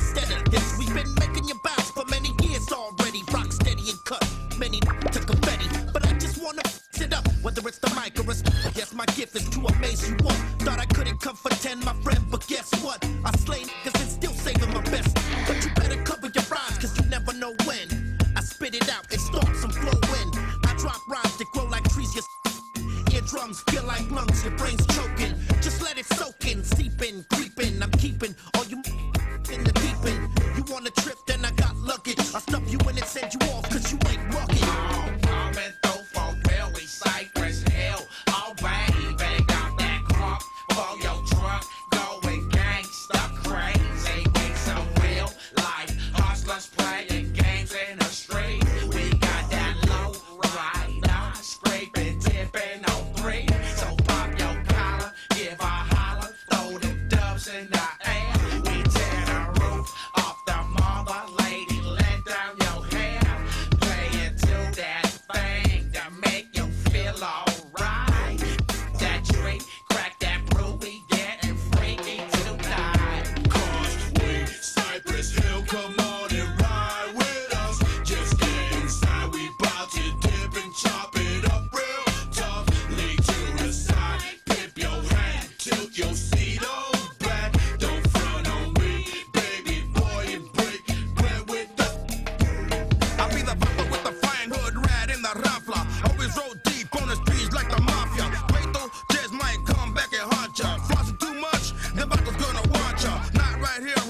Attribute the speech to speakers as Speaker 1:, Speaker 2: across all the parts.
Speaker 1: instead of this. We've been making you bounce for many years already. Rock steady and cut. Many to confetti, but I just wanna sit up, whether it's the mic or it's yes, my gift is to amaze you all. Thought I couldn't come for ten, my friend, but guess what? I slay cause it's still saving my best. But you better cover your rhymes, cause you never know when. I spit it out, it storms some flow in. I drop rhymes that grow like trees, your eardrums feel like lungs, your brain's choking. Just let it soak in, seep in, creeping. I'm keeping you a trip, then I got luggage. I stuff you in and send you off, cause you ain't rugged.
Speaker 2: Coming through for Billy Cypress Hill. Oh, baby, got that crunk for your truck. Going gangsta crazy. Make some real life hustlers playing games in the street. We got that low rider scraping, tipping on three. So pop your collar, give a holler, throw the dubs in the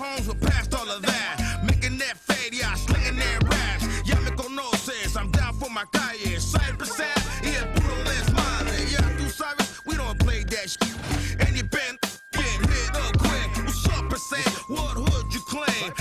Speaker 3: Right we're past all of that. Making that fade, yeah, slinging that raps. Ya me conoces, I'm down for my calle. Cypress Ave, yeah, puro desmadre. Yeah, tú sabes, we don't play that shit. And you been, get hit up quick. What's up, percent? What hood you claim?